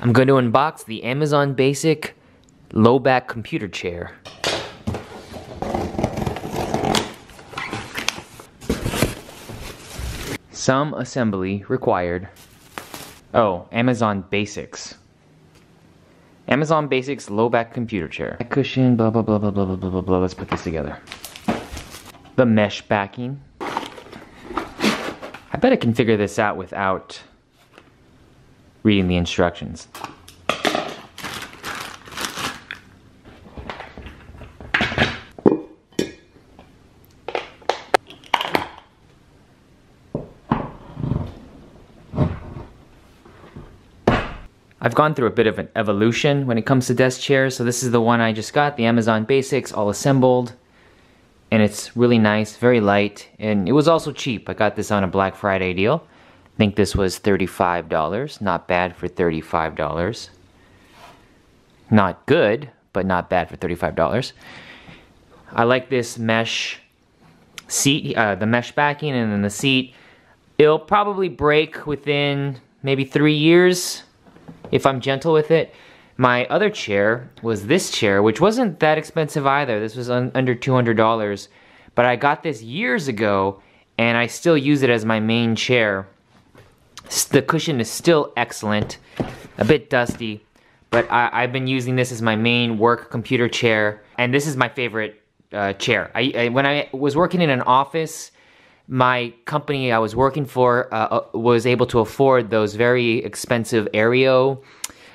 I'm going to unbox the Amazon Basic low back computer chair. Some assembly required. Oh, Amazon Basics. Amazon Basics low back computer chair. Cushion, blah blah blah blah blah blah blah blah. Let's put this together. The mesh backing. I bet I can figure this out without reading the instructions. I've gone through a bit of an evolution when it comes to desk chairs. So this is the one I just got, the Amazon Basics, all assembled. And it's really nice, very light, and it was also cheap. I got this on a Black Friday deal. I think this was $35. Not bad for $35. Not good, but not bad for $35. I like this mesh seat, uh, the mesh backing and then the seat. It'll probably break within maybe three years if I'm gentle with it. My other chair was this chair, which wasn't that expensive either. This was un under $200. But I got this years ago, and I still use it as my main chair. The cushion is still excellent, a bit dusty, but I, have been using this as my main work computer chair, and this is my favorite uh, chair. I, I, when I was working in an office, my company I was working for uh, uh, was able to afford those very expensive Aero.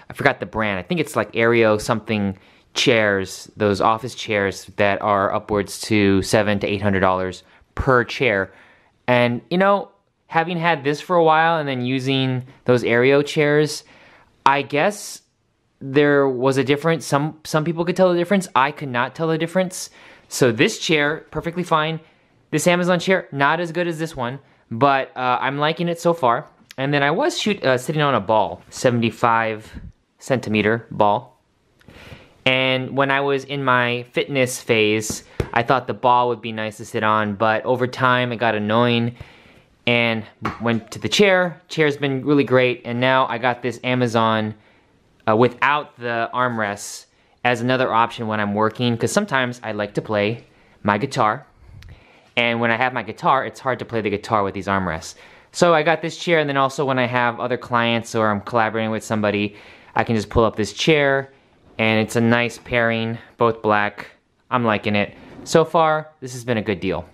I forgot the brand. I think it's like Aero something chairs, those office chairs that are upwards to seven to eight hundred dollars per chair. And you know, having had this for a while and then using those Aero chairs, I guess there was a difference. Some some people could tell the difference. I could not tell the difference. So this chair, perfectly fine. This Amazon chair, not as good as this one, but uh, I'm liking it so far. And then I was shoot, uh, sitting on a ball, 75 centimeter ball. And when I was in my fitness phase, I thought the ball would be nice to sit on, but over time it got annoying and went to the chair. Chair's been really great, and now I got this Amazon uh, without the armrests as another option when I'm working, because sometimes I like to play my guitar and when I have my guitar, it's hard to play the guitar with these armrests. So I got this chair, and then also when I have other clients or I'm collaborating with somebody, I can just pull up this chair, and it's a nice pairing, both black. I'm liking it. So far, this has been a good deal.